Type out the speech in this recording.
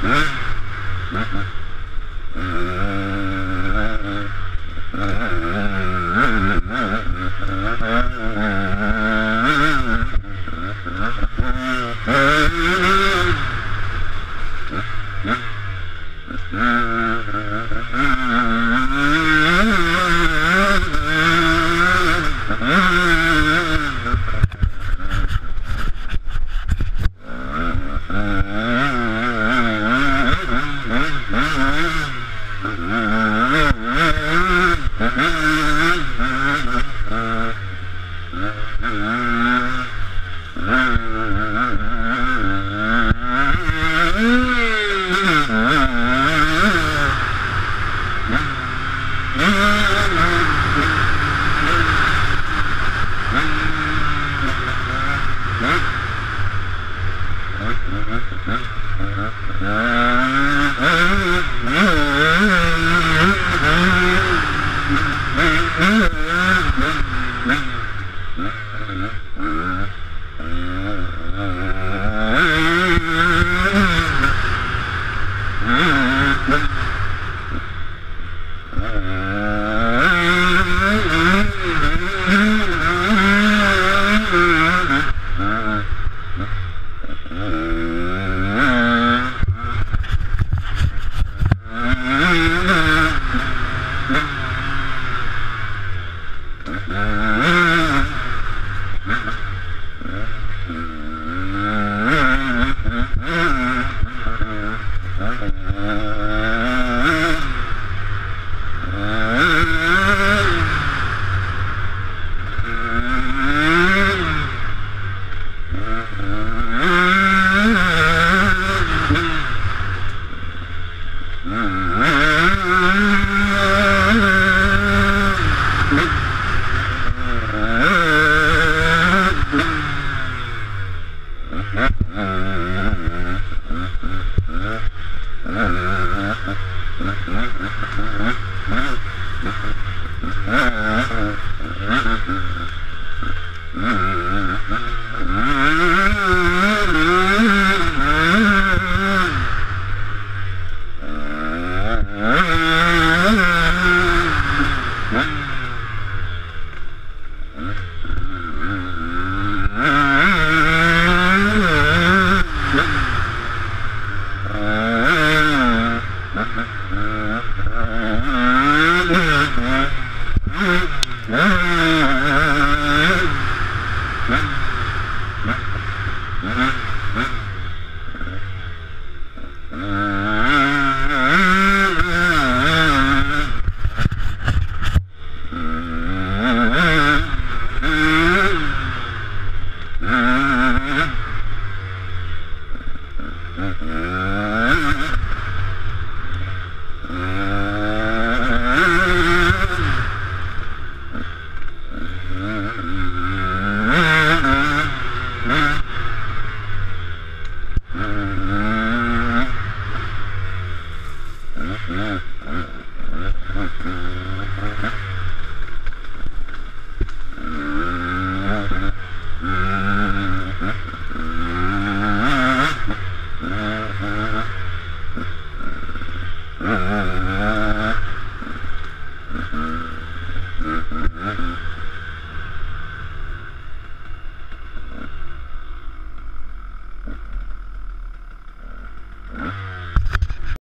Huh? Mm-hmm. Yeah. Mm.